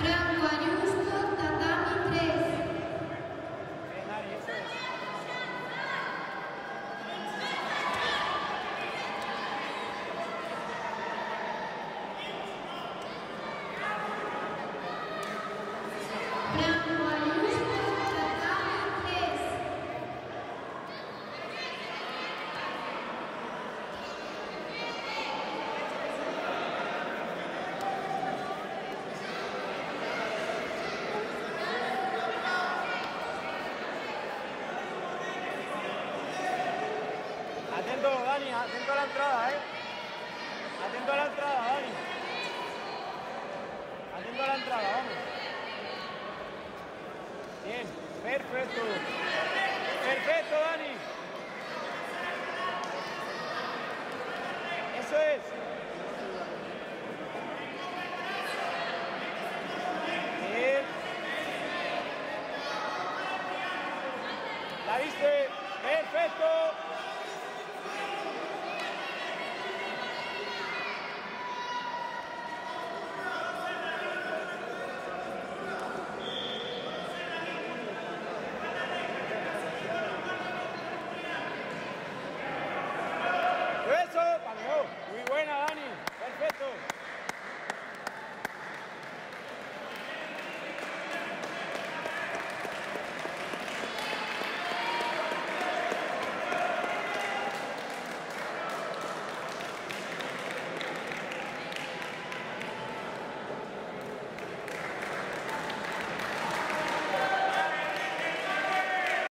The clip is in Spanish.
прям клонюсь. Atento a la entrada, ¿eh? Atento a la entrada, Dani. Atento a la entrada, vamos. Bien, perfecto. Perfecto, Dani. Eso es. Bien. ¿La viste? Perfecto.